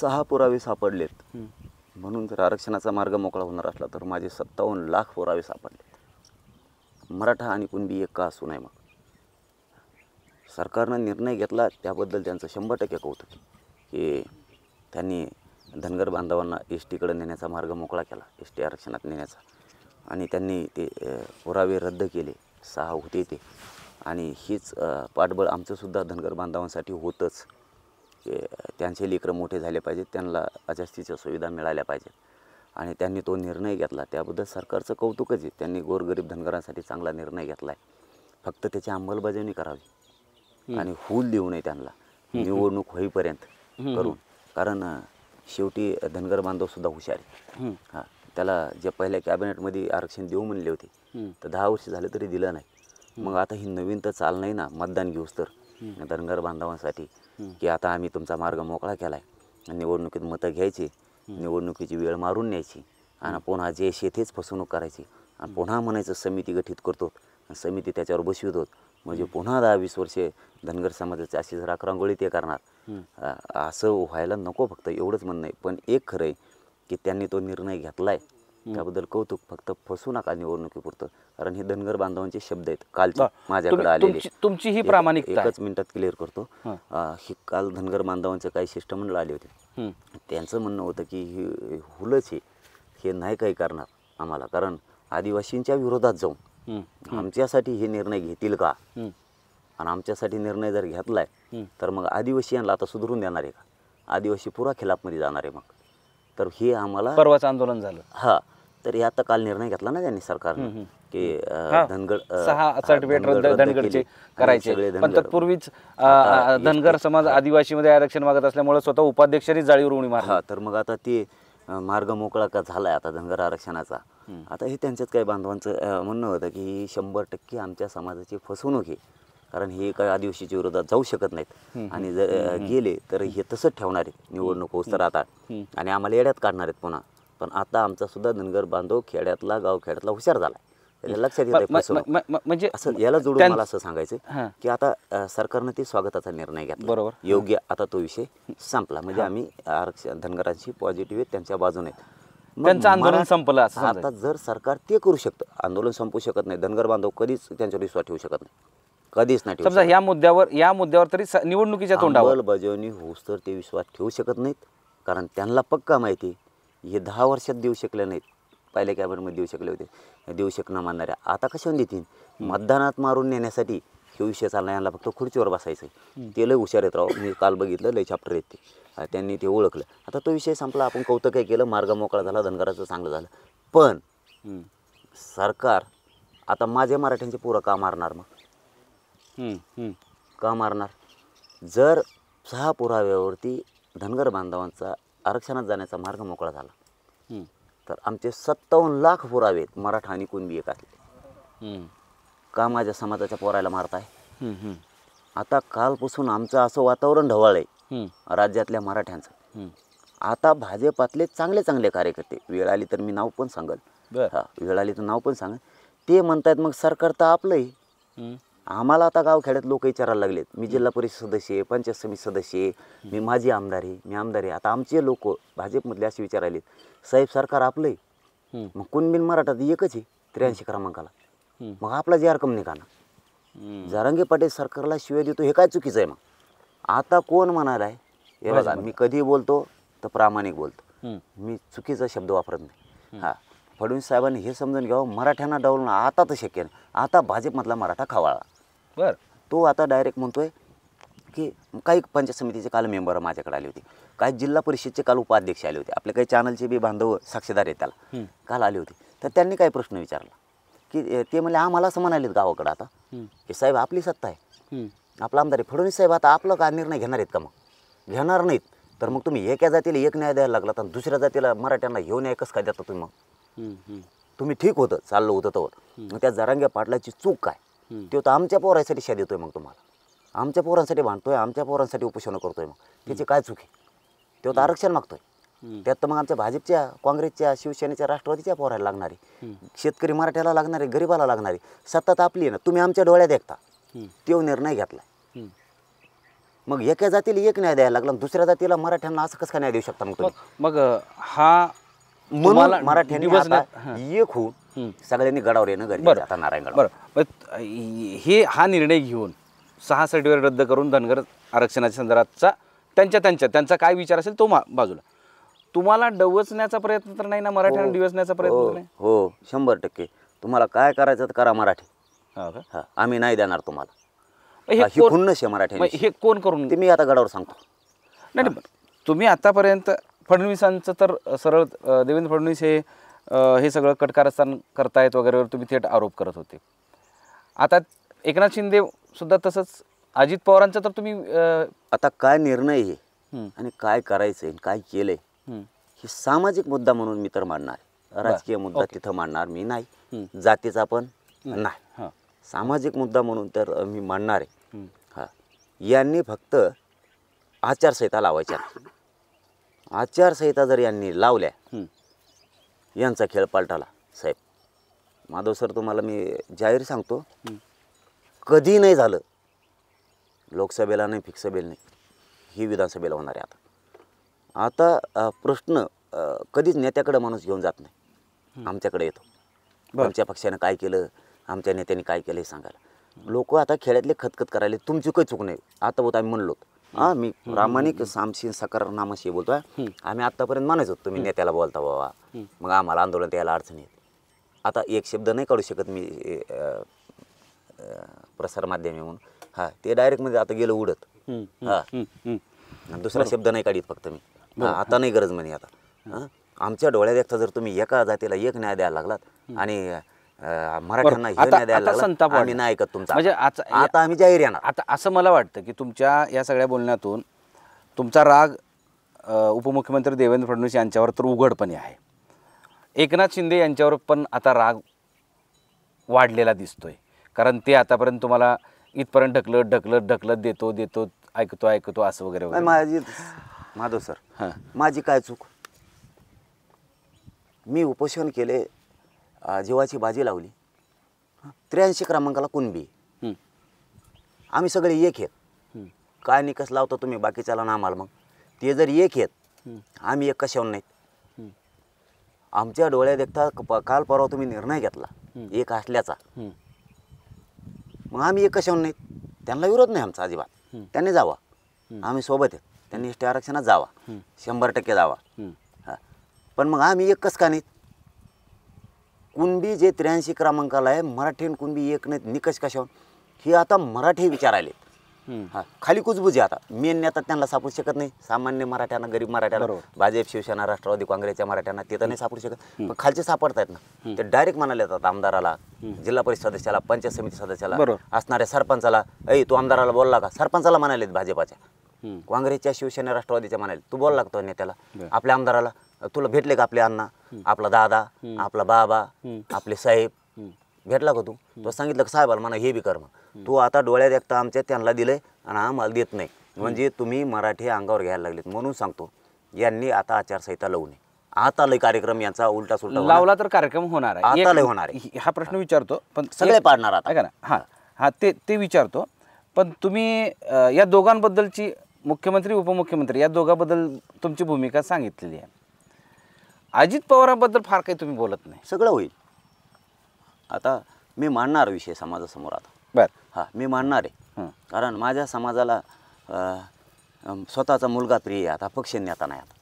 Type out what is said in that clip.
सहा पुरावे सापडलेत. म्हणून जर आरक्षणाचा मार्ग मोकळा होणार असला तर माझे सत्तावन्न लाख पुरावे सापडले मराठा आणि कुणबी एक का असू नये मग. सरकारनं निर्णय घेतला त्याबद्दल त्यांचं शंभर टक्के कौतुक की त्यांनी धनगर बांधवांना एस टीकडे नेण्याचा मार्ग मोकळा केला एस टी आरक्षणात नेण्याचा. आणि त्यांनी ते पुरावे रद्द केले सहा होते ते. आणि हीच पाठबळ आमचंसुद्धा धनगर बांधवांसाठी होतंच. की त्यांचे लेकरं मोठे झाले पाहिजेत त्यांना जास्तीच्या सुविधा मिळाल्या पाहिजेत. आणि त्यांनी तो निर्णय घेतला. त्याबद्दल सरकारचं कौतुकच आहे. त्यांनी गोरगरीब धनगरांसाठी चांगला निर्णय घेतला आहे फक्त त्याची अंमलबजावणी करावी. आणि हूल देऊ नये त्यांना. निवडणूक होईपर्यंत करून. कारण शेवटी धनगर बांधवसुद्धा हुशार आहे हं. त्याला जे पहिल्या कॅबिनेटमध्ये आरक्षण देऊ म्हणले होते. तर दहा वर्ष झाले तरी दिलं नाही. मग आता ही नवीन तर चाल नाही ना मतदान घेऊस तर. धनगर बांधवांसाठी की आता आम्ही तुमचा मार्ग मोकळा केला आहे निवडणुकीत मतं घ्यायची निवडणुकीची वेळ मारून न्यायची आणि पुन्हा जे शेतीच फसवणूक करायची आणि पुन्हा म्हणायचं समिती गठीत करतो आणि समिती त्याच्यावर बसवितो म्हणजे पुन्हा दहा वीस वर्षे धनगर समाजाचे अशी जर रांगोळी ते करणार. असं व्हायला नको फक्त एवढंच म्हणणं आहे. पण एक खरं आहे की त्यांनी तो निर्णय घेतला आहे त्याबद्दल कौतुक फक्त फसू नका निवडणुकीपुरतं कारण हे धनगर बांधवांचे शब्द आहेत कालचे. माझ्याकडे आलेले तुमची- ही प्रामाणिकता आहे. एकच मिनिटात क्लिअर करतो हां. काल धनगर बांधवांचे काही शिष्टमंडळ आले होते. त्यांचं म्हणणं होतं की ही हुलच हे नाही काही करणार आम्हाला कारण आदिवासींच्या विरोधात जाऊन. आमच्यासाठी हे निर्णय घेतील का. आणि आमच्यासाठी निर्णय जर घेतलाय. तर मग आदिवासीयांना आता सुधरून देणार आहे का आदिवासी पुरा खिलाफमध्ये जाणार आहे मग तर हे आम्हाला परवाच आंदोलन झालं. हा तर हे आता काल निर्णय घेतला ना त्यांनी सरकारनं. की धनगड सहा सर्टिफिकेट रद्द करायचे. पण धनगर- तत्पूर्वीच धनगर समाज आदिवासीमध्ये आरक्षण मागत असल्यामुळे स्वतः उपाध्यक्षांनी जाळीवर उडी मारली. हा तर मग आता ते मार्ग मोकळा का झालाय आता धनगर आरक्षणाचा? आता हे त्यांच्यात काही बांधवांचं म्हणणं होतं की शंभर टक्के आमच्या समाजाची फसवणूक आहे. कारण हे काही आदिवासीच्या विरोधात जाऊ शकत नाहीत. आणि जर गेले तर हे तसंच ठेवणार आहेत निवडणूक होस तर आता. आणि आम्हाला येड्यात काढणार आहेत पुन्हा. पण आता आमचा सुद्धा धनगर बांधव खेड्यातला गाव खेड्यातला हुशार त्याच्या लक्षात येत म्हणजे असं याला जोडून मला असं सांगायचं. की आता सरकारनं ते स्वागताचा निर्णय घेतला. बरोबर. योग्य आता तो विषय संपला. म्हणजे आम्ही आरक्षण धनगरांशी पॉझिटिव्ह आहेत त्यांच्या बाजूने त्यांचं आंदोलन संपलं. आता जर सरकार ते करू शकतं आंदोलन संपू शकत नाही धनगर बांधव कधीच त्यांच्यावर विश्वास ठेवू शकत नाही. कधीच नाही समजा. या मुद्द्यावर या मुद्द्यावर तरी स- निवडणुकीच्या तोंडावर. अंमलबजावणी होऊस तर ते विश्वास ठेवू शकत नाहीत. कारण त्यांना पक्का माहिती हे दहा वर्षात देऊ शकले नाहीत. पहिल्या कॅबिनेटमध्ये देऊ शकले होते. देऊ शकणं मानणाऱ्या आता कशावर देतील? मतदानात मारून नेण्यासाठी हे विषय चालला यांना फक्त खुर्चीवर बसायचं आहे. ते लय हुशार आहेत राव. मी काल बघितलं लय चॅप्टर आहेत ते. अं, त्यांनी ते ओळखलं. आता तो विषय संपला. आपण कौतुक काय केलं. मार्ग मोकळा झाला. धनगराचं चांगलं झालं. पण. सरकार आता माझ्या मराठ्यांचे पुरं का मारणार मग. का मारणार जर सहा पुराव्यावरती धनगर बांधवांचा आरक्षणात जाण्याचा मार्ग मोकळा झाला. तर आमचे सत्तावन्न लाख पुरावे मराठा आणि कुणबी एक असले हं. का माझ्या समाजाच्या पोरायला मारताय. आता कालपासून आमचं असं वातावरण ढवळ आहे हं. राज्यातल्या मराठ्यांचं. आता भाजपातले चांगले चांगले कार्यकर्ते वेळ आली तर मी नाव पण सांगल हा वेळ आली तर नाव पण सांगेल ते म्हणतायत मग सरकार तर आपलं आहे हं. आम्हाला आता गावखेड्यात लोक विचारायला लागलेत. मी जिल्हा परिषद सदस्य आहे पंचायत समिती सदस्य आहे मी माझी आमदार आहे मी आमदार आहे. आता आमचे लोक भाजपमधले असे विचारायलेत साहेब सरकार आपलं आहे. मग कुणबिन मराठात एकच आहे? त्र्याऐंशी क्रमांकाला. मग आपला जे रक्कम निघाना. जारांगे पाटील सरकारला शिवाय देतो हे काय चुकीचं आहे मग? आता कोण म्हणायला आहे? हे बघा मी कधी बोलतो तर प्रामाणिक बोलतो. मी चुकीचा शब्द वापरत नाही. हां. फडणवीस साहेबांनी हे समजून घ्यावं मराठ्यांना डावलणं आता तर शक्य नाही. आता भाजपमधला मराठा खवाळा. बर. तो आता डायरेक्ट म्हणतोय की काही पंचायत समितीचे काल मेंबर माझ्याकडे आले होते. काही जिल्हा परिषदचे काल उपाध्यक्ष आले होते. आपले काही चॅनलचे बी बांधव साक्षीदार आहेत त्याला. काल आले होते. तर त्यांनी काय प्रश्न विचारला. की ते म्हणले आम्हाला असं म्हणालेत गावाकडं आता. हं. की साहेब आपली सत्ता आहे. आपला आमदार आहे. फडणवीस साहेब आता आपलं का निर्णय घेणार आहेत का मग? घेणार नाहीत. तर मग तुम्ही एका जातीला एक न्याय द्यायला लागला तर दुसऱ्या जातीला मराठ्यांना घेऊन न्याय कसं काय देता तुम्ही मग. तुम्ही ठीक होतं चाललं होतं तर मग त्या जरांग्या पाटलाची चूक काय. तो तर आमच्या पोरासाठी शा देतोय मग तुम्हाला आमच्या पोरांसाठी भांडतोय आमच्या पोरांसाठी उपोषण करतोय मग त्याची काय चूक आहे तो तर आरक्षण मागतोय. त्यात तर मग आमच्या भाजपच्या काँग्रेसच्या शिवसेनेच्या राष्ट्रवादीच्या पोरायला लागणार शेतकरी मराठ्याला लागणार गरीबाला लागणार सत्ता तर आपली आहे ना तुम्ही आमच्या डोळ्यात एकता हं. तो निर्णय घेतला. मग एका जातीला एक न्याय द्यायला लागला दुसऱ्या जातीला मराठ्यांना असं कसं काय न्याय देऊ शकता मग मग हा म्हणून मराठ्यांनी. एक होऊन. सगळ्यांनी गडावर येणं गरजेचं आता नारायणगड बरं. हे हा निर्णय घेऊन सहा सर्टिफिकेट रद्द करून धनगर आरक्षणाच्या संदर्भातचा त्यांच्या त्यांच्या त्यांचा काय विचार असेल तो बाजूला. तुम्हाला डवचण्याचा प्रयत्न तर नाही ना? मराठ्यांना डिवचण्याचा प्रयत्न हो. नाही? हो. शंभर टक्के. तुम्हाला काय करायचं तर करा मराठी. हो? हा. आम्ही नाही देणार तुम्हाला. हे हा, ही आहे मराठी हे कोण करून ते मी आता गडावर सांगतो. नाही. तुम्ही आतापर्यंत फडणवीसांचं तर सरळ देवेंद्र फडणवीस हे हे सगळं कटकारस्थान करतायत वगैरे तुम्ही थेट आरोप करत होते आता एकनाथ शिंदे सुद्धा तसंच अजित पवारांचं तर तुम्ही आता काय निर्णय हं, आणि काय करायचं आहे काय केलंय हं, सामाजिक मुद्दा म्हणून मी तर मांडणार. राजकीय मुद्दा. तिथं मांडणार मी नाही. जातीचा पण नाही हां, सामाजिक मुद्दा म्हणून तर मी मांडणार आहे हं. यांनी फक्त आचारसंहिता लावायच्या. आचारसंहिता जर यांनी लावल्या हं. यांचा खेळ पालटाला साहेब. माधव सर तुम्हाला मी जाहीर सांगतो. कधी नाही झालं लोकसभेला नाही फिक्सबेल नाही ही विधानसभेला होणार आहे आता. आता प्रश्न कधीच नेत्याकडे माणूस घेऊन जात नाही. आमच्याकडे येतो. आमच्या पक्षानं काय केलं आमच्या नेत्यांनी काय केलं हे सांगायला. लोक आता खेड्यातले खतखत करायले तुमची काही चूक नाही. आता बोत आम्ही म्हणलो हां मी प्रामाणिक सामशी सकार नामाशी बोलतोय. आम्ही आत्तापर्यंत मानायचो तुम्ही नेत्याला बोलता बाबा. मग आम्हाला आंदोलन यायला अडचणी येत. आता एक शब्द नाही काढू शकत मी प्रसारमाध्यमे म्हणून. हां ते डायरेक्टमध्ये आता गेलं उडत. हं, दुसरा शब्द नाही काढीत फक्त मी. आता नाही गरज म्हणे आता? आमच्या डोळ्यात एकटा जर तुम्ही एका जातीला एक न्याय द्यायला लागलात आणि मराठ्यांना हे आता- न्याय द्यायला आता लागलात संताप आम्ही वाढला. नाही ऐकत तुमचा म्हणजे आता- आता आम्ही जाहीर येणार. आता असं मला वाटतं की तुमच्या या सगळ्या बोलण्यातून तुमचा राग अ, उपमुख्यमंत्री देवेंद्र फडणवीस यांच्यावर तर उघडपणे आहे. एकनाथ शिंदे यांच्यावर पण आता राग वाढलेला दिसतोय. कारण ते आतापर्यंत तुम्हाला इथपर्यंत ढकलत ढकलत ढकलत देतो देतो ऐकतो ऐकतो असं वगैरे नाही, वगैरे. माझी माधव सर हां. माझी काय चूक? मी उपोषण केले जीवाची बाजी लावली. त्र्याऐंशी क्रमांकाला कुणबी. आम्ही सगळे एक आहेत. काय निकस लावता तुम्ही? बाकीच्याला ना आम्हाला मग. ते जर एक आहेत आम्ही एक कशावर नाहीत. आमच्या डोळ्यात एकटा प- काल परवा तुम्ही निर्णय घेतला. एक असल्याचा. मग आम्ही एक कशावर नाहीत? त्यांना विरोध नाही आमचा अजिबात. त्यांनी जावा. आम्ही सोबत आहेत. त्यांनी एस टी आरक्षणात जावा. शंभर टक्के जावा. पण मग आम्ही एकच का नाहीत? कुणबी जे त्र्याऐंशी क्रमांकाला आहे मराठी आणि कुणबी एक नाहीत निकष कशावर? हे आता मराठी विचारायले हं. हा खाली कुजबुजी आता. मेन नेता त्यांना सापडू शकत नाही. सामान्य मराठ्यांना गरीब मराठ्यांना बरोबर. भाजप शिवसेना राष्ट्रवादी काँग्रेसच्या मराठ्यांना ते तर नाही सापडू शकत. पण खालचे सापडतायत ना. ते डायरेक्ट म्हणाले जातात आमदाराला जिल्हा परिषद सदस्याला पंचायत समिती सदस्याला. असणाऱ्या सरपंचाला ऐ तू आमदाराला बोलला का? सरपंचाला म्हणालेत भाजपाच्या. काँग्रेसच्या शिवसेना राष्ट्रवादीच्या म्हणाले तू बोलला का तो नेत्याला. आपल्या आमदाराला तुला भेटले का आपले अण्णा? आपला दादा आपला बाबा. आपले साहेब. भेटला का तू? तो सांगितलं का साहेबाला म्हणा हे बी कर मग. तू आता डोळ्यात एकटा आमच्या त्यांना दिलंय आणि आम्हाला देत नाही. म्हणजे तुम्ही मराठी अंगावर घ्यायला लागलेत म्हणून सांगतो. यांनी आता आचारसंहिता लावू नये. आता लय कार्यक्रम यांचा उलटा सुलटा. लावला तर कार्यक्रम होणार आहे. आता लय होणार आहे. हा प्रश्न विचारतो पण सगळे पाडणार आता. ऐका ना. हां. हां ते ते विचारतो. पण तुम्ही या दोघांबद्दलची मुख्यमंत्री उपमुख्यमंत्री या दोघांबद्दल तुमची भूमिका सांगितलेली आहे. अजित पवारांबद्दल फार काही तुम्ही बोलत नाही. सगळं होईल. आता मी मांडणार विषय समाजासमोर आता. बर. हा मी मांडणार आहे. कारण माझ्या समाजाला स्वतःचा मुलगा प्रिय आहे आता पक्ष नेता नाही आता.